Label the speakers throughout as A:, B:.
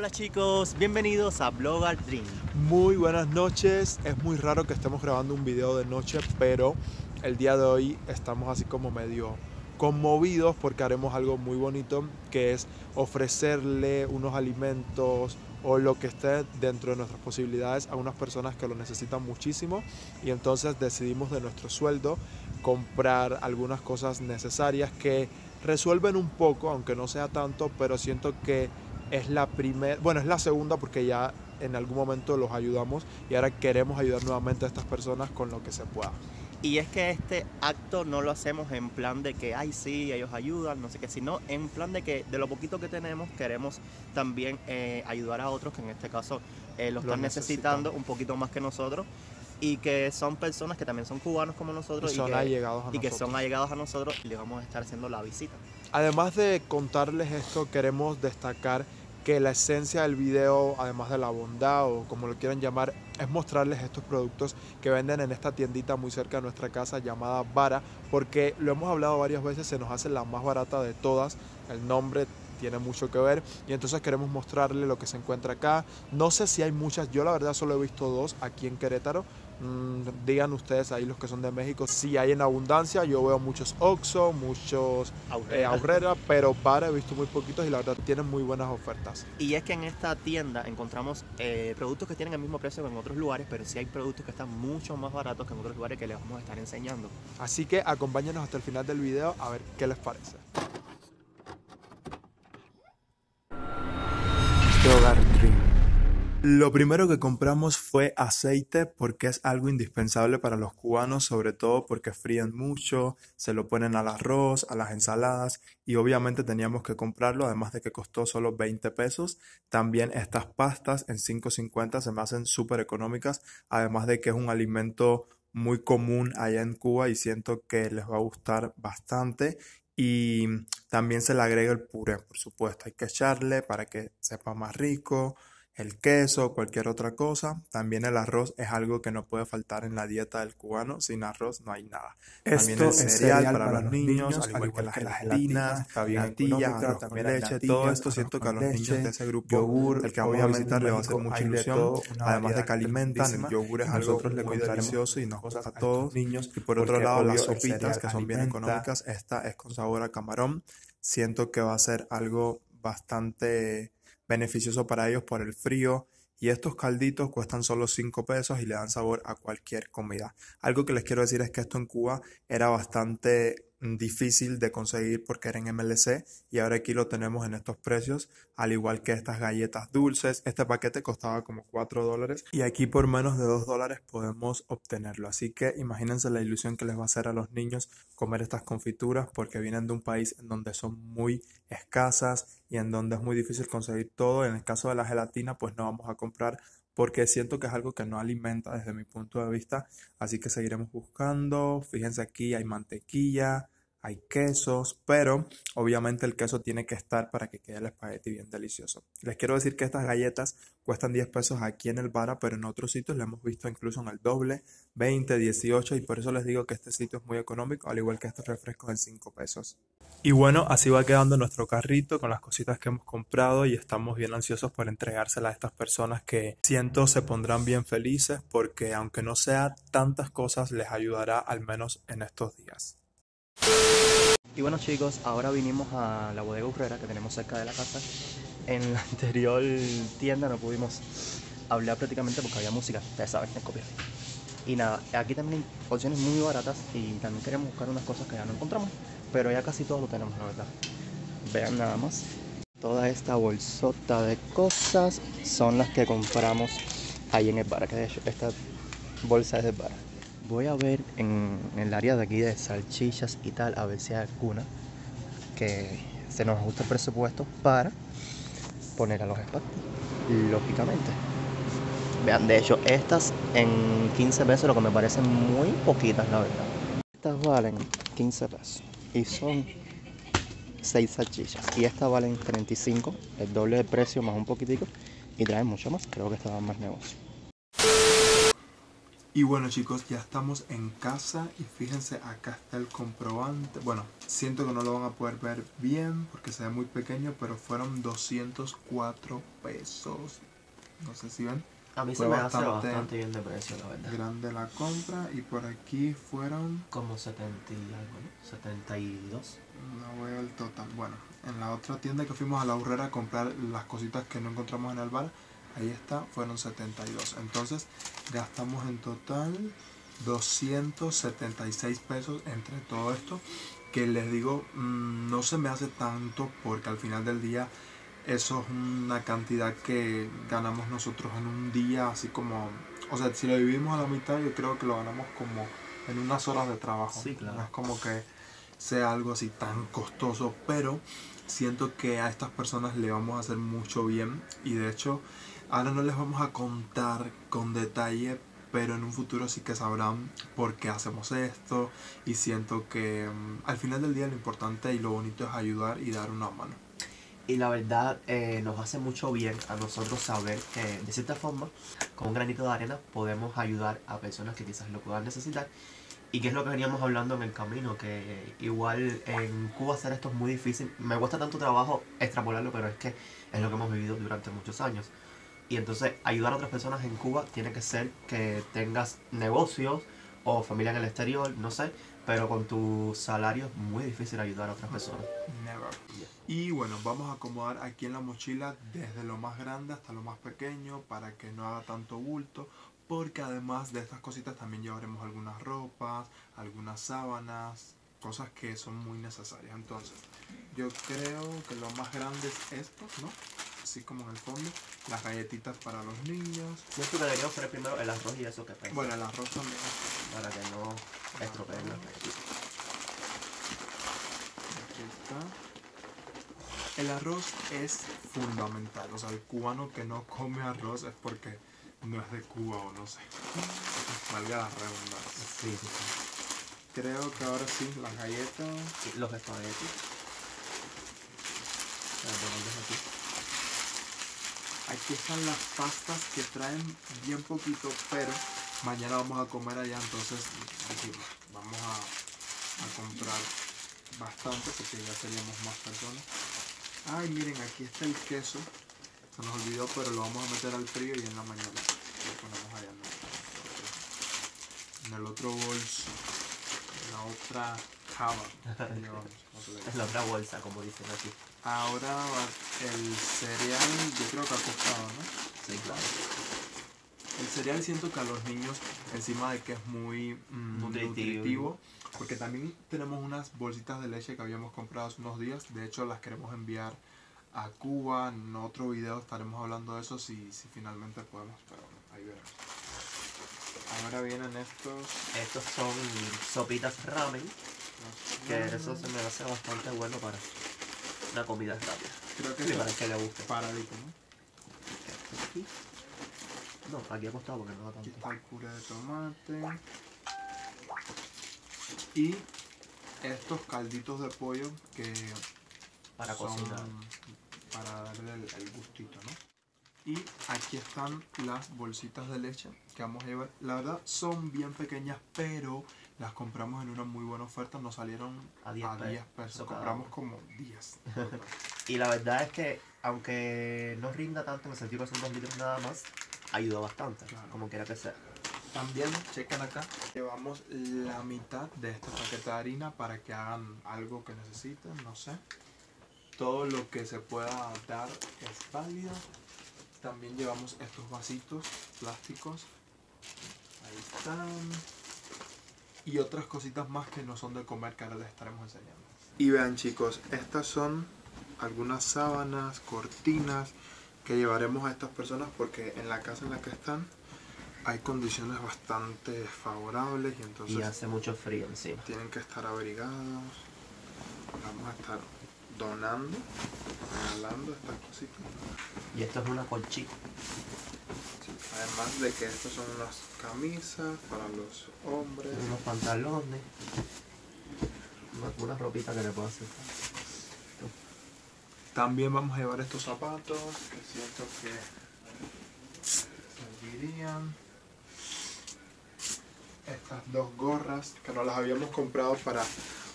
A: Hola chicos, bienvenidos a Blogger Dream.
B: Muy buenas noches. Es muy raro que estemos grabando un video de noche, pero el día de hoy estamos así como medio conmovidos porque haremos algo muy bonito que es ofrecerle unos alimentos o lo que esté dentro de nuestras posibilidades a unas personas que lo necesitan muchísimo y entonces decidimos de nuestro sueldo comprar algunas cosas necesarias que resuelven un poco, aunque no sea tanto, pero siento que es la primera, bueno, es la segunda porque ya en algún momento los ayudamos y ahora queremos ayudar nuevamente a estas personas con lo que se pueda.
A: Y es que este acto no lo hacemos en plan de que, ay, sí, ellos ayudan, no sé qué, sino en plan de que de lo poquito que tenemos queremos también eh, ayudar a otros que en este caso eh, lo están necesitando un poquito más que nosotros y que son personas que también son cubanos como nosotros
B: y, son
A: que,
B: allegados a
A: y que son allegados a nosotros y les vamos a estar haciendo la visita.
B: Además de contarles esto, queremos destacar que la esencia del video, además de la bondad o como lo quieran llamar, es mostrarles estos productos que venden en esta tiendita muy cerca de nuestra casa llamada Vara, porque lo hemos hablado varias veces, se nos hace la más barata de todas, el nombre tiene mucho que ver y entonces queremos mostrarle lo que se encuentra acá. No sé si hay muchas, yo la verdad solo he visto dos aquí en Querétaro. Mm, digan ustedes ahí los que son de México si hay en abundancia. Yo veo muchos Oxxo, muchos eh, Aurrera, pero para he visto muy poquitos y la verdad tienen muy buenas ofertas.
A: Y es que en esta tienda encontramos eh, productos que tienen el mismo precio que en otros lugares, pero sí hay productos que están mucho más baratos que en otros lugares que les vamos a estar enseñando.
B: Así que acompáñenos hasta el final del video a ver qué les parece. Lo primero que compramos fue aceite porque es algo indispensable para los cubanos, sobre todo porque fríen mucho, se lo ponen al arroz, a las ensaladas y obviamente teníamos que comprarlo, además de que costó solo 20 pesos. También estas pastas en 5.50 se me hacen súper económicas, además de que es un alimento muy común allá en Cuba y siento que les va a gustar bastante. Y también se le agrega el puré, por supuesto, hay que echarle para que sepa más rico el queso, cualquier otra cosa. También el arroz es algo que no puede faltar en la dieta del cubano. Sin arroz no hay nada. También el cereal, para, los niños, al igual que la gelatina, natilla, también leche, todo esto siento que a los niños de ese grupo, el que vamos a visitar, le va a hacer mucha ilusión. Además de que alimentan, el yogur es algo muy delicioso y nos gusta a todos. Niños. Y por otro lado, las sopitas, que son bien económicas, esta es con sabor a camarón. Siento que va a ser algo bastante beneficioso para ellos por el frío y estos calditos cuestan solo 5 pesos y le dan sabor a cualquier comida. Algo que les quiero decir es que esto en Cuba era bastante difícil de conseguir porque era en MLC y ahora aquí lo tenemos en estos precios, al igual que estas galletas dulces. Este paquete costaba como 4 dólares y aquí por menos de 2 dólares podemos obtenerlo. Así que imagínense la ilusión que les va a hacer a los niños comer estas confituras porque vienen de un país en donde son muy escasas y en donde es muy difícil conseguir todo. En el caso de la gelatina, pues no vamos a comprar porque siento que es algo que no alimenta desde mi punto de vista. Así que seguiremos buscando. Fíjense aquí, hay mantequilla, hay quesos, pero obviamente el queso tiene que estar para que quede el espagueti bien delicioso. Les quiero decir que estas galletas cuestan 10 pesos aquí en el Bara, pero en otros sitios la hemos visto incluso en el doble, 20, 18 y por eso les digo que este sitio es muy económico, al igual que estos refrescos en 5 pesos. Y bueno, así va quedando nuestro carrito con las cositas que hemos comprado y estamos bien ansiosos por entregárselas a estas personas que siento se pondrán bien felices porque aunque no sea tantas cosas les ayudará al menos en estos días.
A: Y bueno chicos, ahora vinimos a la bodega Urrera que tenemos cerca de la casa. En la anterior tienda no pudimos hablar prácticamente porque había música, ustedes saben, es copia. Y nada, aquí también hay opciones muy baratas y también queremos buscar unas cosas que ya no encontramos, pero ya casi todo lo tenemos, la verdad. Vean nada más. Toda esta bolsota de cosas son las que compramos ahí en el bar, que de hecho esta bolsa es de bar. Voy a ver en, el área de aquí de salchichas y tal, a ver si hay alguna que se nos ajuste el presupuesto para poner a los espacios, lógicamente. Vean, de hecho, estas en 15 pesos, lo que me parecen muy poquitas, la verdad. Estas valen 15 pesos y son 6 salchichas. Y estas valen 35, el doble de precio más un poquitico. Y traen mucho más, creo que estaban más negocio.
B: Y bueno chicos, ya estamos en casa y fíjense, acá está el comprobante. Bueno, siento que no lo van a poder ver bien porque se ve muy pequeño, pero fueron 204 pesos. No sé si ven.
A: A mí
B: Fue
A: se me hace
B: bastante
A: bastante bien de precio, la verdad.
B: Grande la compra y por aquí fueron...
A: Como 70 y algo, ¿no? 72.
B: No veo el total. Bueno, en la otra tienda que fuimos a la Urrera a comprar las cositas que no encontramos en el bar, ahí está, fueron 72. Entonces gastamos en total 276 pesos entre todo esto. Que les digo, mm, no se me hace tanto porque al final del día eso es una cantidad que ganamos nosotros en un día, así como, o sea, si lo dividimos a la mitad, yo creo que lo ganamos como en unas horas de trabajo.
A: Sí, claro.
B: No es como que sea algo así tan costoso, pero siento que a estas personas le vamos a hacer mucho bien y de hecho ahora no les vamos a contar con detalle, pero en un futuro sí que sabrán por qué hacemos esto y siento que mm, al final del día lo importante y lo bonito es ayudar y dar una mano.
A: Y la verdad eh, nos hace mucho bien a nosotros saber que de cierta forma, con un granito de arena, podemos ayudar a personas que quizás lo puedan necesitar. Y que es lo que veníamos hablando en el camino, que igual en Cuba hacer esto es muy difícil. Me cuesta tanto trabajo extrapolarlo, pero es que es lo que hemos vivido durante muchos años. Y entonces ayudar a otras personas en Cuba tiene que ser que tengas negocios o familia en el exterior, no sé, pero con tu salario es muy difícil ayudar a otras personas.
B: Never. Y bueno, vamos a acomodar aquí en la mochila desde lo más grande hasta lo más pequeño para que no haga tanto bulto. Porque además de estas cositas también llevaremos algunas ropas, algunas sábanas, cosas que son muy necesarias. Entonces, yo creo que lo más grande es esto, ¿no? Así como en el fondo, las galletitas para los niños.
A: Yo creo que deberíamos poner primero el arroz y eso que pesa,
B: Bueno, el arroz también.
A: para que no estropeen las galletitas.
B: Aquí está. El arroz es fundamental. O sea, el cubano que no come arroz es porque no es de Cuba o no sé. Valga la redundancia.
A: Sí, sí, sí.
B: Creo que ahora sí, las galletas.
A: Los espaguetis. Para ponerlos aquí.
B: Aquí están las pastas que traen bien poquito, pero mañana vamos a comer allá, entonces vamos a, a comprar bastante porque ya seríamos más personas. Ay, miren, aquí está el queso. Se nos olvidó, pero lo vamos a meter al frío y en la mañana lo ponemos allá en el, en otro bolso, en la otra sé
A: Es la otra bolsa, como dicen aquí.
B: Ahora el cereal, yo creo que ha costado, ¿no?
A: Sí, claro.
B: El cereal siento que a los niños, encima de que es muy mm,
A: Nutritivo.
B: nutritivo, porque también tenemos unas bolsitas de leche que habíamos comprado hace unos días, de hecho las queremos enviar a Cuba, en otro video estaremos hablando de eso si, si finalmente podemos, pero bueno, ahí veremos. Ahora vienen estos...
A: Estos son sopitas ramen, que eso se me hace bastante bueno para una comida rápida.
B: Creo que
A: Sí, para que le guste.
B: paradito, ¿no?
A: Aquí. No, aquí ha costado porque no da
B: Aquí
A: tanto.
B: está el puré de tomate. Y estos calditos de pollo que
A: Para
B: son
A: cocinar.
B: para darle el, el gustito, ¿no? Y aquí están las bolsitas de leche que vamos a llevar. La verdad son bien pequeñas, pero las compramos en una muy buena oferta. Nos salieron
A: A 10
B: a 10
A: pesos
B: Compramos como 10.
A: Y la verdad es que, aunque no rinda tanto en el sentido que son dos litros nada más, ayuda bastante,
B: Claro.
A: como quiera que sea.
B: También, chequen acá, llevamos la mitad de este paquete de harina para que hagan algo que necesiten, no sé. Todo lo que se pueda dar es válido. También llevamos estos vasitos plásticos. Ahí están. Y otras cositas más que no son de comer que ahora les estaremos enseñando. Y vean chicos, estas son algunas sábanas, cortinas que llevaremos a estas personas porque en la casa en la que están hay condiciones bastante favorables y entonces
A: Y hace mucho frío encima.
B: tienen que estar abrigados. Vamos a estar donando, regalando estas cositas.
A: Y esto es una colchita.
B: Sí, Además de que estas son unas camisas para los hombres.
A: unos pantalones, una, una ropita que le puedo hacer.
B: También vamos a llevar estos zapatos que siento que servirían. estas dos gorras que nos las habíamos comprado para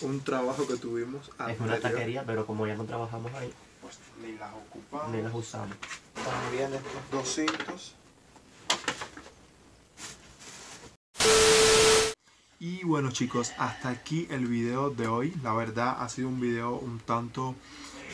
B: un trabajo que tuvimos
A: Es una
B: anterior,
A: taquería, pero como ya no trabajamos ahí,
B: ni las ocupamos.
A: ni las usamos.
B: También estos dos cintos. Y bueno chicos, hasta aquí el video de hoy. La verdad ha sido un video un tanto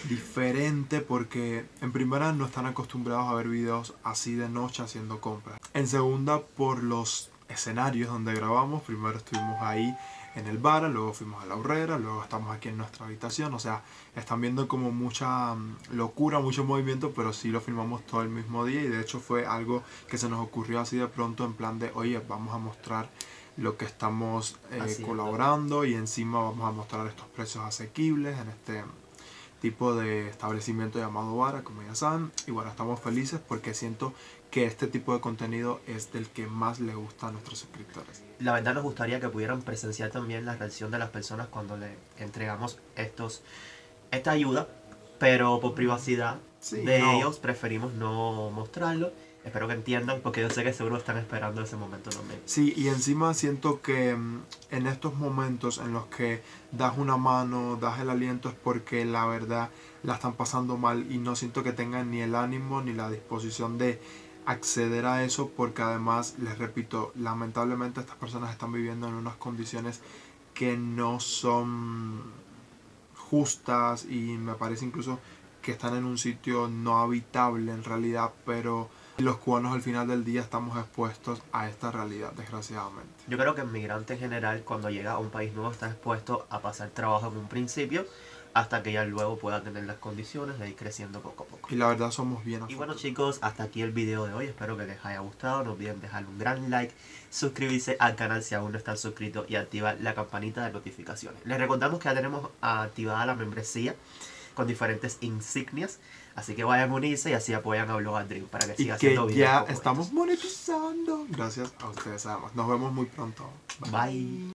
B: diferente porque en primera no están acostumbrados a ver videos así de noche haciendo compras. En segunda por los escenarios donde grabamos. Primero estuvimos ahí en el bar, luego fuimos a la horrera, luego estamos aquí en nuestra habitación. O sea, están viendo como mucha mm, locura, mucho movimiento, pero sí lo filmamos todo el mismo día y de hecho fue algo que se nos ocurrió así de pronto en plan de, oye, vamos a mostrar lo que estamos eh, colaborando y encima vamos a mostrar estos precios asequibles en este tipo de establecimiento llamado Vara, como ya saben. Y bueno, estamos felices porque siento que este tipo de contenido es del que más le gusta a nuestros suscriptores.
A: La verdad nos gustaría que pudieran presenciar también la reacción de las personas cuando le entregamos estos esta ayuda, pero por privacidad
B: Sí,
A: de
B: no.
A: ellos preferimos no mostrarlo. Espero que entiendan porque yo sé que seguro están esperando ese momento también.
B: Sí, y encima siento que mm, en estos momentos en los que das una mano, das el aliento, es porque la verdad la están pasando mal y no siento que tengan ni el ánimo ni la disposición de acceder a eso porque además, les repito, lamentablemente estas personas están viviendo en unas condiciones que no son justas y me parece incluso que están en un sitio no habitable en realidad, pero los cubanos al final del día estamos expuestos a esta realidad, desgraciadamente.
A: Yo creo que el migrante en general cuando llega a un país nuevo está expuesto a pasar trabajo en un principio hasta que ya luego pueda tener las condiciones de ir creciendo poco a poco.
B: Y la verdad somos bien
A: Y bueno chicos, hasta aquí el video de hoy, espero que les haya gustado, no olviden dejar un gran like, suscribirse al canal si aún no están suscritos y activar la campanita de notificaciones. Les recordamos que ya tenemos activada la membresía con diferentes insignias, así que vayan a unirse y así apoyan a Blog Dream para que
B: Y
A: siga
B: que
A: haciendo videos
B: ya
A: como
B: estamos monetizando. Gracias a ustedes además. Nos vemos muy pronto.
A: Bye.